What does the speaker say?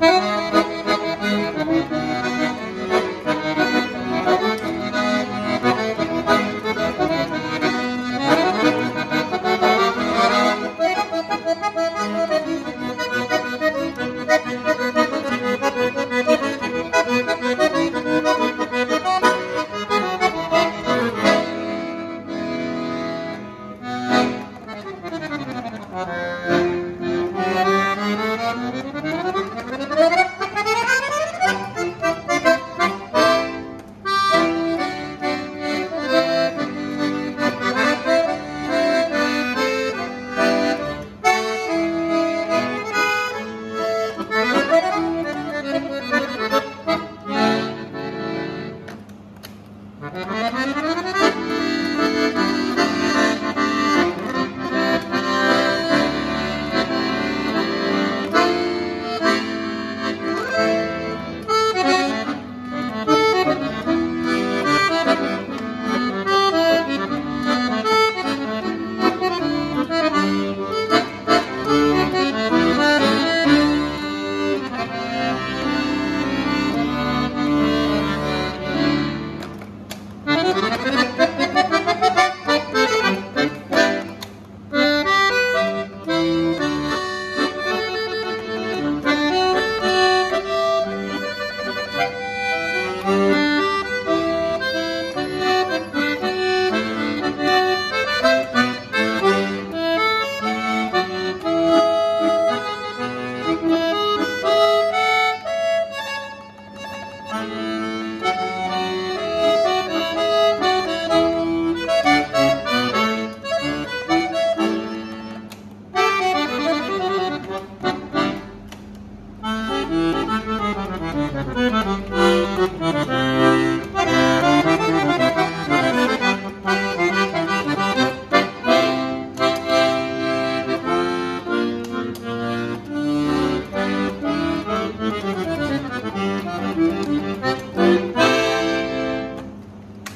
Thank Ha ha ha ha!